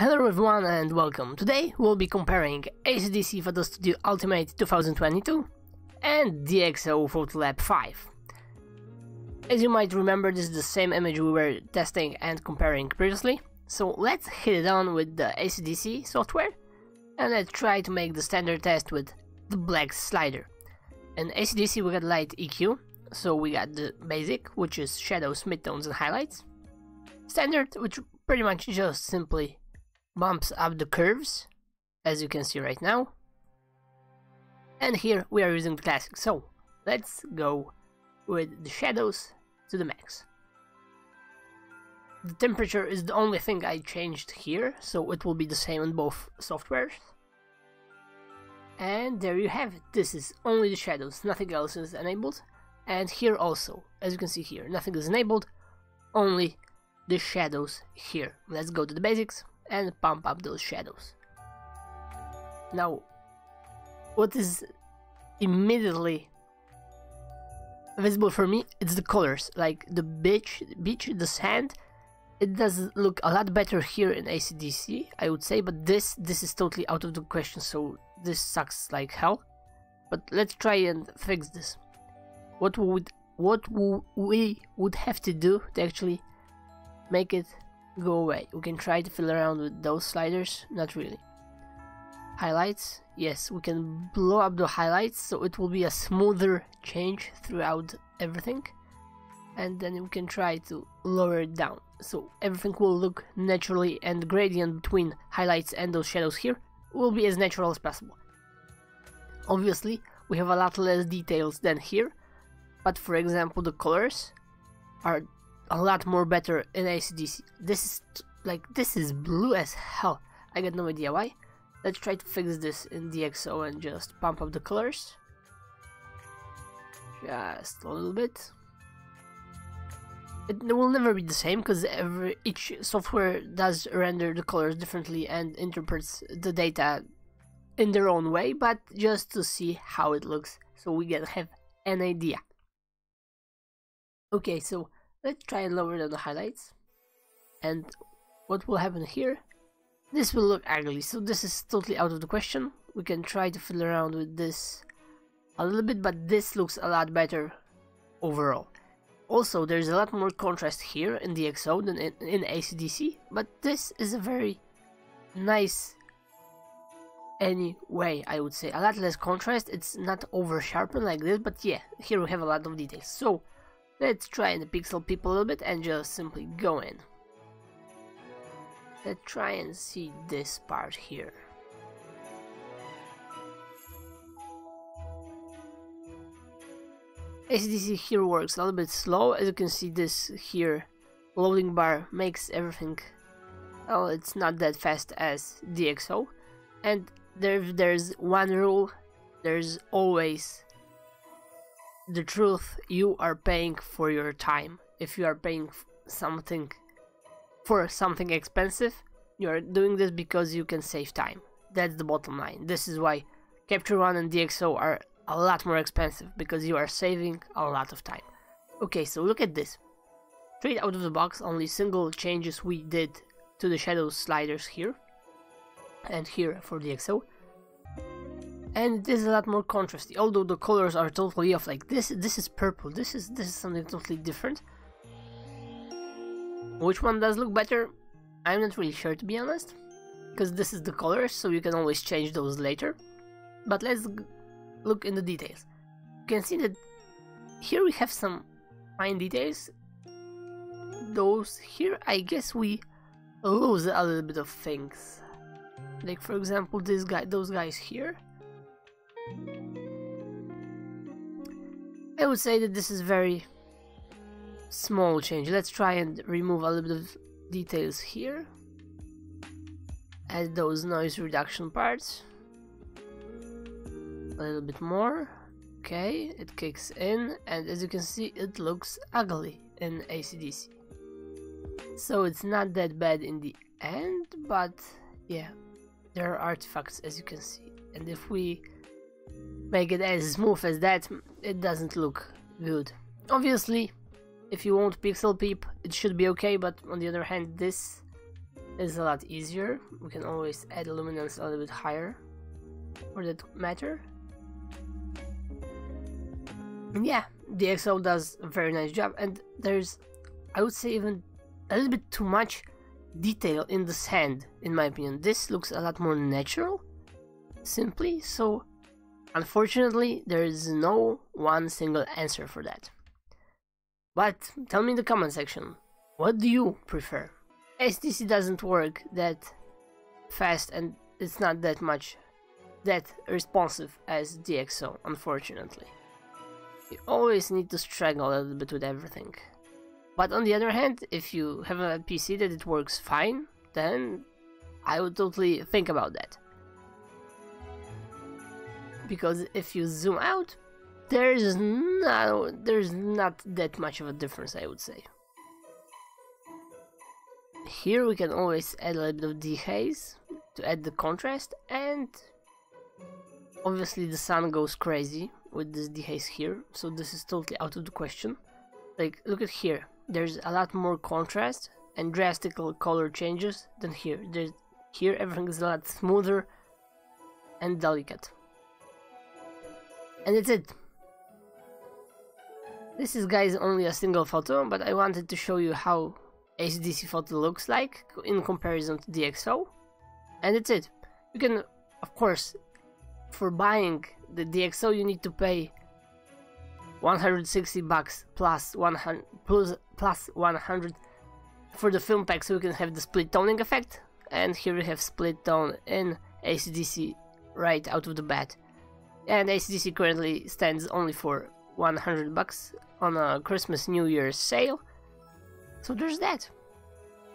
Hello everyone and welcome. Today we'll be comparing ACDSee Photo Studio Ultimate 2022 and DxO Photolab 5. As you might remember this is the same image we were testing and comparing previously, so let's hit it on with the ACDSee software and let's try to make the standard test with the black slider. In ACDSee we got light EQ, so we got the basic which is shadows, midtones and highlights. Standard which pretty much just simply bumps up the curves, as you can see right now. And here we are using the classic, so let's go with the shadows to the max. The temperature is the only thing I changed here, so it will be the same in both softwares. And there you have it, this is only the shadows, nothing else is enabled. And here also, as you can see here, nothing is enabled, only the shadows here. Let's go to the basics and pump up those shadows. Now, what is immediately visible for me, it's the colors, like the beach, beach, the sand, it does look a lot better here in ACDSee, I would say, but this, this is totally out of the question, so this sucks like hell. But let's try and fix this. What would, what we would have to do to actually make it go away. We can try to fill around with those sliders, not really. Highlights, yes, we can blow up the highlights so it will be a smoother change throughout everything. And then we can try to lower it down. So everything will look naturally and gradient between highlights and those shadows here will be as natural as possible. Obviously, we have a lot less details than here, but for example the colors are a lot more better in ACDSee. This is like this is blue as hell. I got no idea why. Let's try to fix this in DxO and just pump up the colors. Just a little bit. It will never be the same because every each software does render the colors differently and interprets the data in their own way, but just to see how it looks so we can have an idea. Okay, so Let's try and lower down the highlights. And what will happen here? This will look ugly, so this is totally out of the question. We can try to fiddle around with this a little bit, but this looks a lot better overall. Also, there's a lot more contrast here in DxO than in, in ACDSee, but this is a very nice anyway, I would say. A lot less contrast, it's not over sharpened like this, but yeah, here we have a lot of details. So, Let's try and pixel peep a little bit and just simply go in. Let's try and see this part here. ACDSee here works a little bit slow, as you can see this here loading bar makes everything, well it's not that fast as DxO and there, there's one rule, there's always the truth you are paying for your time. If you are paying something for something expensive you are doing this because you can save time. That's the bottom line. This is why capture one and dxo are a lot more expensive because you are saving a lot of time. Okay so look at this. Straight out of the box only single changes we did to the shadow sliders here and here for DxO and it is a lot more contrasty although the colors are totally off like this this is purple this is this is something totally different. Which one does look better? I'm not really sure to be honest because this is the colors so you can always change those later. But let's look in the details. You can see that here we have some fine details. Those here i guess we lose a little bit of things. Like for example this guy those guys here I would say that this is very small change. Let's try and remove a little bit of details here. Add those noise reduction parts. A little bit more. Okay, it kicks in and as you can see it looks ugly in ACDSee. So it's not that bad in the end, but yeah, there are artifacts as you can see. And if we make it as smooth as that, it doesn't look good. Obviously, if you want pixel peep, it should be okay, but on the other hand, this is a lot easier. We can always add luminance a little bit higher for that matter. And yeah, DxO does a very nice job and there's, I would say even a little bit too much detail in the sand in my opinion. This looks a lot more natural, simply, so unfortunately there is no one single answer for that. But tell me in the comment section, what do you prefer? ACDSee doesn't work that fast and it's not that much that responsive as DxO, unfortunately. You always need to struggle a little bit with everything. But on the other hand, if you have a PC that it works fine, then I would totally think about that. Because if you zoom out, there's no, there's not that much of a difference, I would say. Here we can always add a little bit of dehaze to add the contrast and obviously the sun goes crazy with this dehaze here so this is totally out of the question. Like look at here. There's a lot more contrast and drastic color changes than here. There's here everything is a lot smoother and delicate and that's it. This is guys only a single photo but I wanted to show you how ACDSee photo looks like in comparison to DxO and that's it. You can of course for buying the DxO you need to pay 160 bucks plus 100 plus, plus 100 for the film pack so you can have the split toning effect. And here we have split tone in ACDSee right out of the bat and ACDSee currently stands only for 100 bucks on a Christmas New Year's sale so there's that.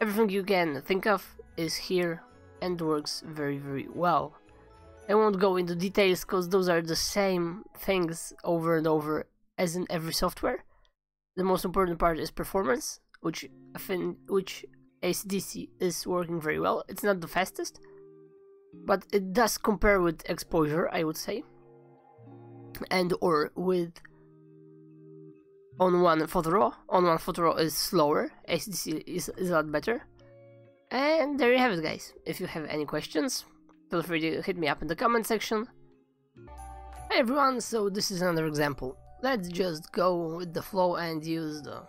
Everything you can think of is here and works very very well. I won't go into details because those are the same things over and over as in every software. The most important part is performance, which I think which ACDSee is working very well. It's not the fastest, but it does compare with exposure, I would say, and or with ON1 Photorow. ON1 Photo RAW is slower, ACDSee is, is a lot better. And there you have it guys. If you have any questions, feel free to hit me up in the comment section. Hey everyone, so this is another example. Let's just go with the flow and use the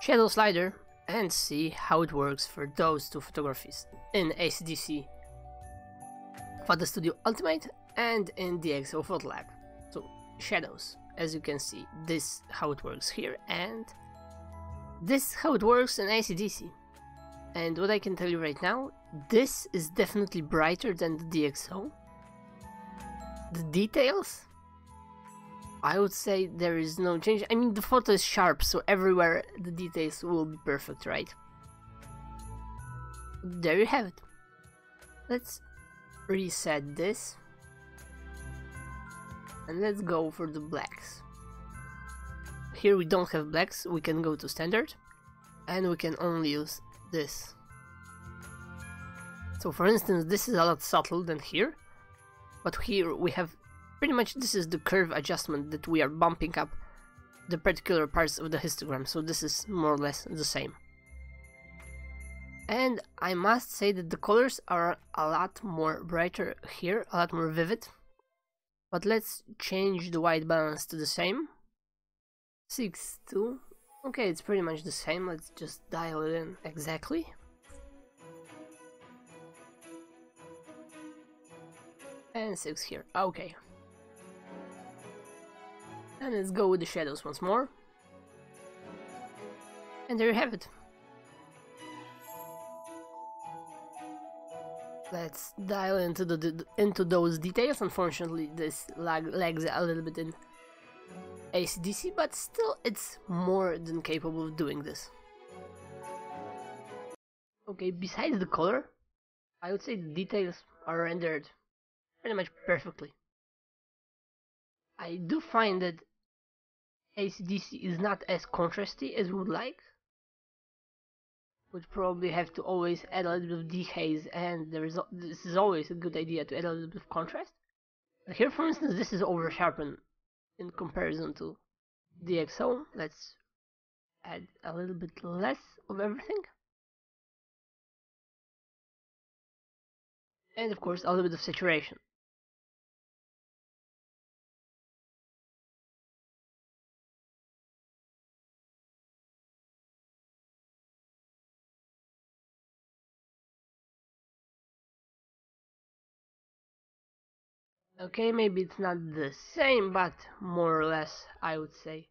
shadow slider and see how it works for those two photographies in ACDSee Photo Studio Ultimate and in DxO Photolab. So shadows as you can see. This how it works here and this how it works in ACDSee and what I can tell you right now this is definitely brighter than the DxO the details I would say there is no change. I mean the photo is sharp so everywhere the details will be perfect right? There you have it. Let's reset this and let's go for the blacks. Here we don't have blacks, we can go to standard and we can only use this. So for instance, this is a lot subtle than here, but here we have pretty much this is the curve adjustment that we are bumping up the particular parts of the histogram, so this is more or less the same. And I must say that the colors are a lot more brighter here, a lot more vivid, but let's change the white balance to the same. 6, 2. Okay, it's pretty much the same. Let's just dial it in exactly. And 6 here. Okay. And let's go with the shadows once more. And there you have it. Let's dial into the into those details. Unfortunately, this lag lags a little bit in ACDSee, but still, it's more than capable of doing this. Okay, besides the color, I would say the details are rendered pretty much perfectly. I do find that ACDSee is not as contrasty as we would like, would probably have to always add a little bit of dehaze and the result this is always a good idea to add a little bit of contrast. But here for instance this is over sharpened in comparison to DxO. Let's add a little bit less of everything. and of course a little bit of saturation. Okay, maybe it's not the same, but more or less, I would say.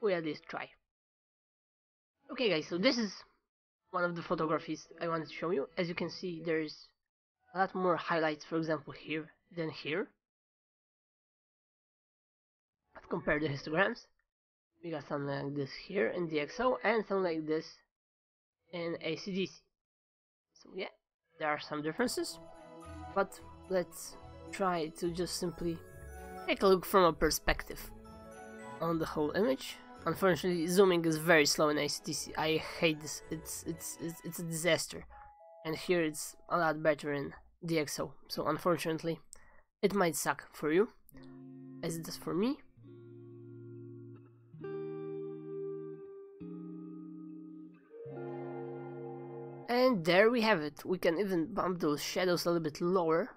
We at least try. Okay guys, so this is one of the photographies I wanted to show you. As you can see, there's a lot more highlights, for example, here than here. Let's compare the histograms. We got something like this here in DxO and something like this in ACDSee. So yeah, there are some differences, but let's try to just simply take a look from a perspective on the whole image. Unfortunately, zooming is very slow in ACDSee. I hate this. It's, it's it's it's a disaster. And here it's a lot better in DxO. So unfortunately, it might suck for you, as it does for me. And there we have it. We can even bump those shadows a little bit lower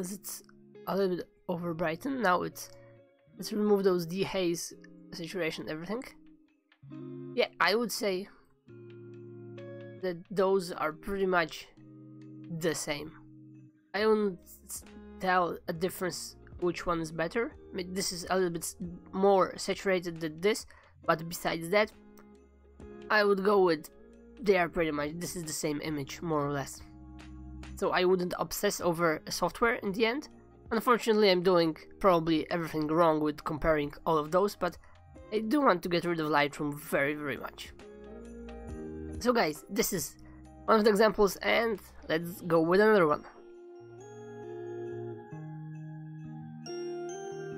because it's a little bit over brightened. Now it's let's remove those dehaze saturation everything. Yeah, I would say that those are pretty much the same. I don't tell a difference which one is better. I mean, this is a little bit more saturated than this, but besides that, I would go with they are pretty much this is the same image more or less so I wouldn't obsess over software in the end. Unfortunately, I'm doing probably everything wrong with comparing all of those, but I do want to get rid of Lightroom very, very much. So guys, this is one of the examples and let's go with another one.